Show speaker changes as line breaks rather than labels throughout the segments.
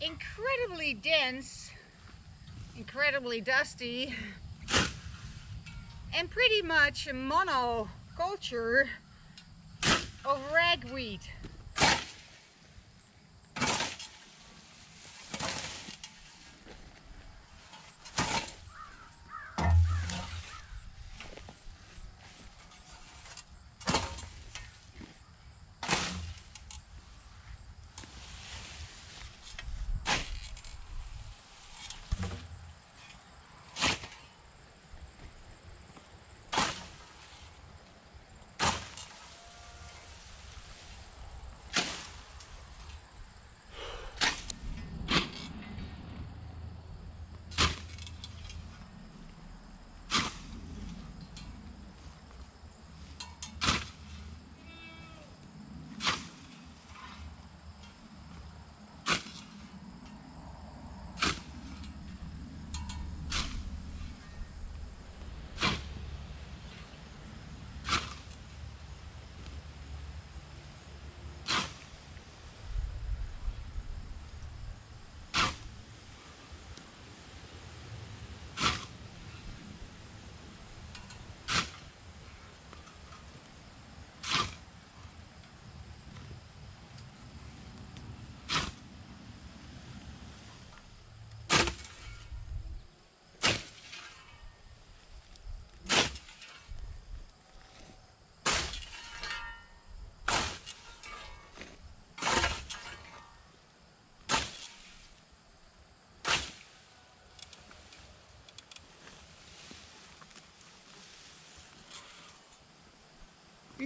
incredibly dense, incredibly dusty, and pretty much a monoculture of ragweed.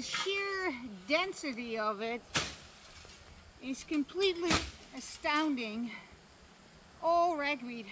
The sheer density of it is completely astounding. All ragweed.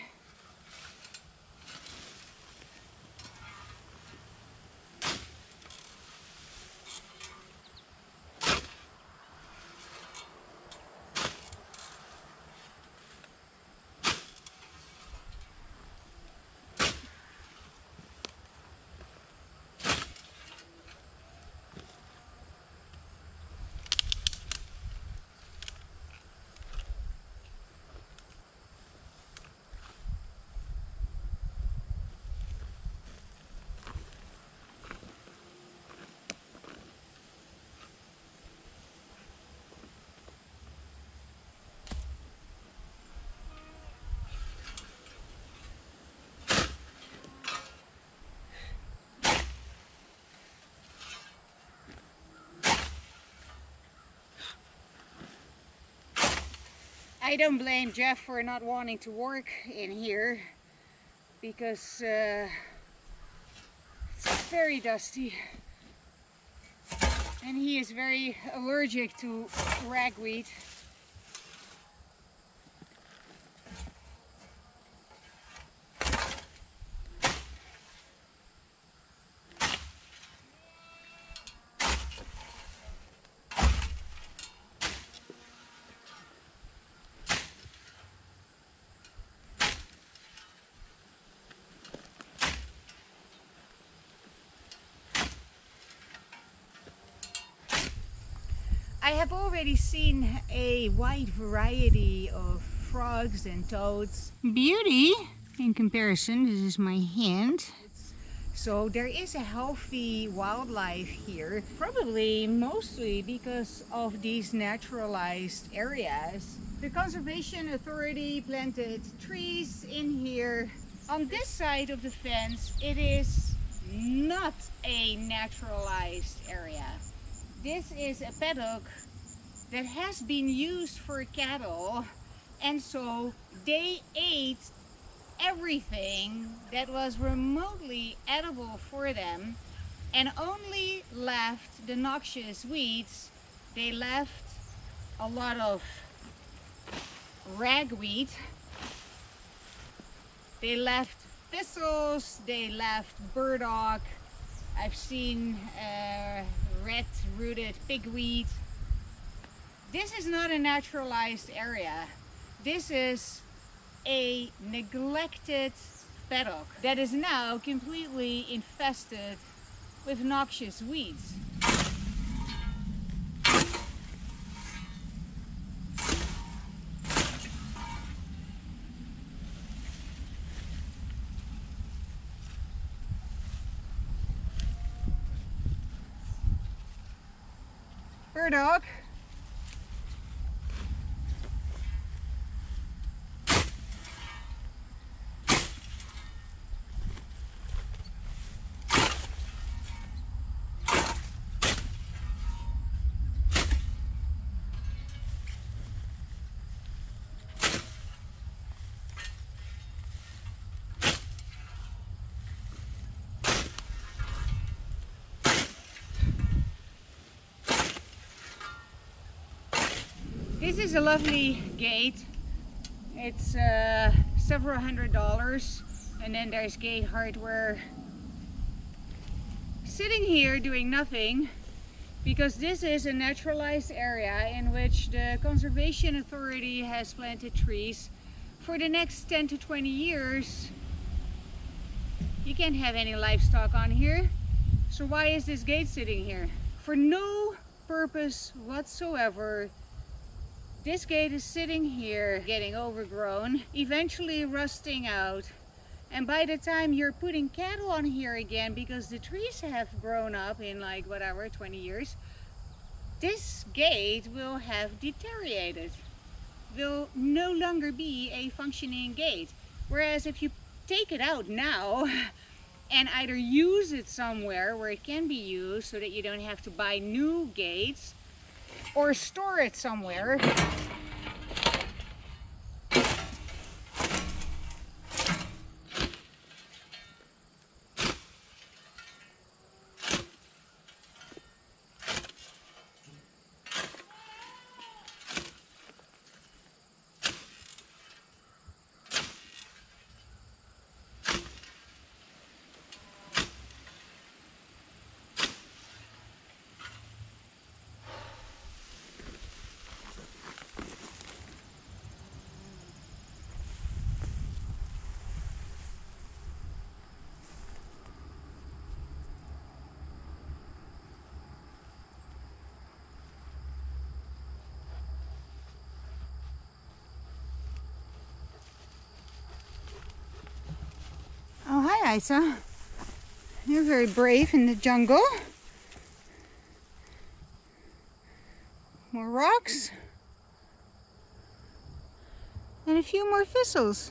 I don't blame Jeff for not wanting to work in here because uh, it's very dusty and he is very allergic to ragweed. I have already seen a wide variety of frogs and toads. Beauty in comparison, this is my hand. So there is a healthy wildlife here, probably mostly because of these naturalized areas. The Conservation Authority planted trees in here. On this side of the fence, it is not a naturalized area. This is a paddock that has been used for cattle and so they ate everything that was remotely edible for them and only left the noxious weeds. They left a lot of ragweed. They left thistles, they left burdock. I've seen uh, red-rooted pigweed. This is not a naturalized area. This is a neglected paddock that is now completely infested with noxious weeds. Burdock. This is a lovely gate. It's uh, several hundred dollars and then there's gate hardware sitting here doing nothing because this is a naturalized area in which the Conservation Authority has planted trees for the next 10 to 20 years. You can't have any livestock on here. So why is this gate sitting here? For no purpose whatsoever this gate is sitting here getting overgrown, eventually rusting out. And by the time you're putting cattle on here again, because the trees have grown up in like whatever, 20 years, this gate will have deteriorated. Will no longer be a functioning gate. Whereas if you take it out now and either use it somewhere where it can be used so that you don't have to buy new gates or store it somewhere. Isa. You're very brave in the jungle. More rocks. And a few more thistles.